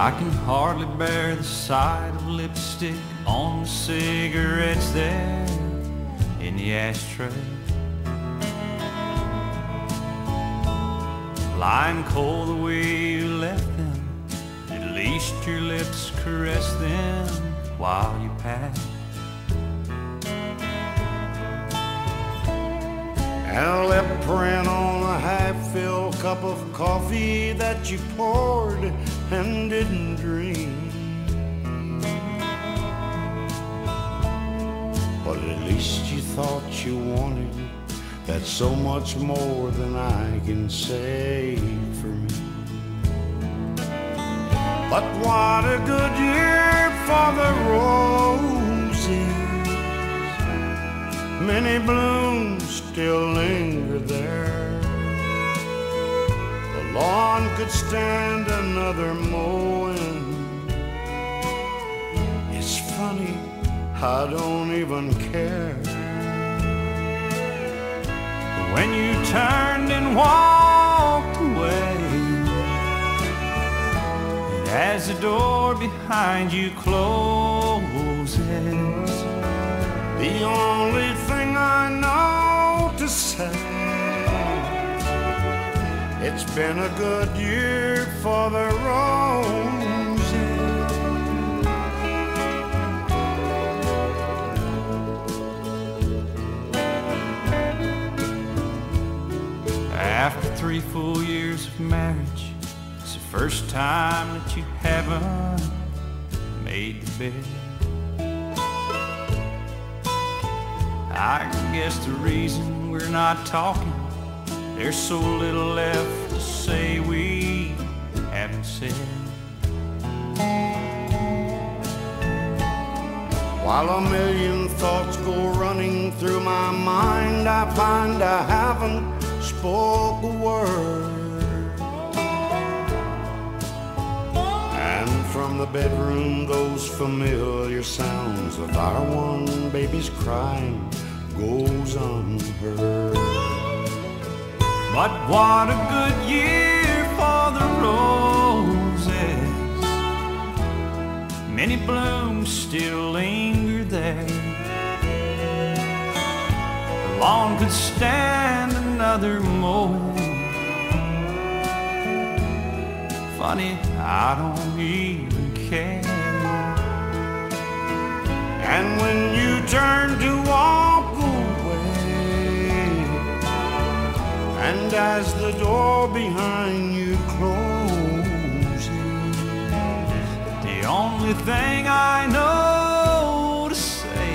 I can hardly bear the sight of lipstick on the cigarettes there in the ashtray. Lying cold the way you left them, at least your lips caress them while you pass. And lip print on cup of coffee that you poured and didn't dream. But at least you thought you wanted that's so much more than I can say for me. But what a good year for the roses. Many blooms still linger Lawn could stand another mowing. It's funny, I don't even care. When you turned and walked away, and as the door behind you closes, The only thing I it's been a good year for the roses. after three full years of marriage, it's the first time that you haven't made the bed. I guess the reason we're not talking, there's so little left say we haven't said. While a million thoughts go running through my mind, I find I haven't spoke a word. And from the bedroom, those familiar sounds of our one baby's crying goes unheard. But what a good year for the roses. Many blooms still linger there. The lawn could stand another mowing. Funny, I don't even care. And when you turn and as the door behind you closes, The only thing I know to say,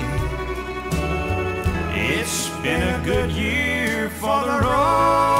it's been a good year for the road.